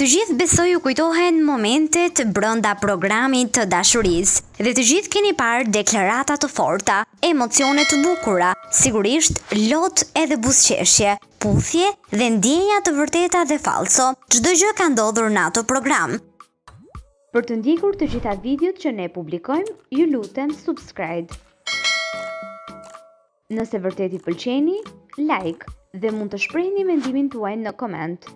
Të gjithë besoj u kujtohen momentet brenda programit të dashurisë dhe të gjithë keni parë deklarata të forta, emocione të bukura, sigurisht lot edhe buzëqeshje, puthje dhe ndjenja të vërteta dhe fallso. Çdo gjë ka ndodhur në atë program, Për të ndjekur të gjitha videot që ne publikojmë, ju lutem subscribe. Nëse vërtet i pëlqeni, like dhe mund të shprehni mendimin tuaj në koment.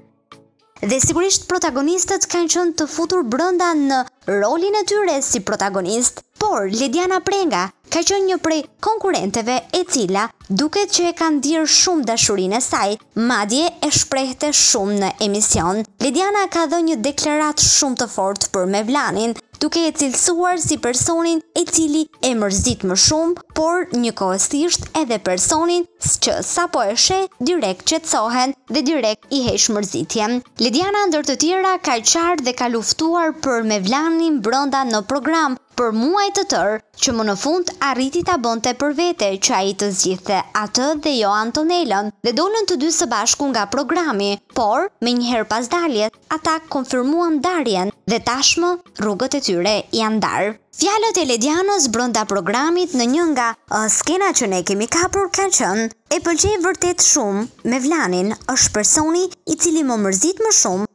Dhe sigurisht protagonistët kanë qenë të futur brenda në rolin e tyre si protagonist. Por Lediana Prenga ka qenë një prej konkurrenteve e cila duket që e ka ndier shumë dashurinë e saj, madje e shprehte shumë në emision. Lediana ka dhënë një deklaratë shumë të fortë për Mevlanin, duke e cilësuar si personin i cili e mërzit më shumë, por njëkohësisht edhe personin që sapo e sheh direkt qetësohen dhe direkt i heq mërzitjen. Lediana ndër të tjera ka qarë dhe ka luftuar për Mevlanin brenda në program, për muaj të tërë, që më në fund arriti ta bënte për vete që ai të zgjidhte atë dhe jo Antonelën dhe dolën të dy së bashku nga programi, por, menjëherë pas daljes, ata konfirmuan ndarjen dhe tashmë rrugët e tyre janë ndarë. Fjalët e Ledianës brenda programit në një nga skenat që ne kemi kapur kanë qenë, E pëlqej vërtet shumë Mevlanin, është personi i cili më mërzit më shumë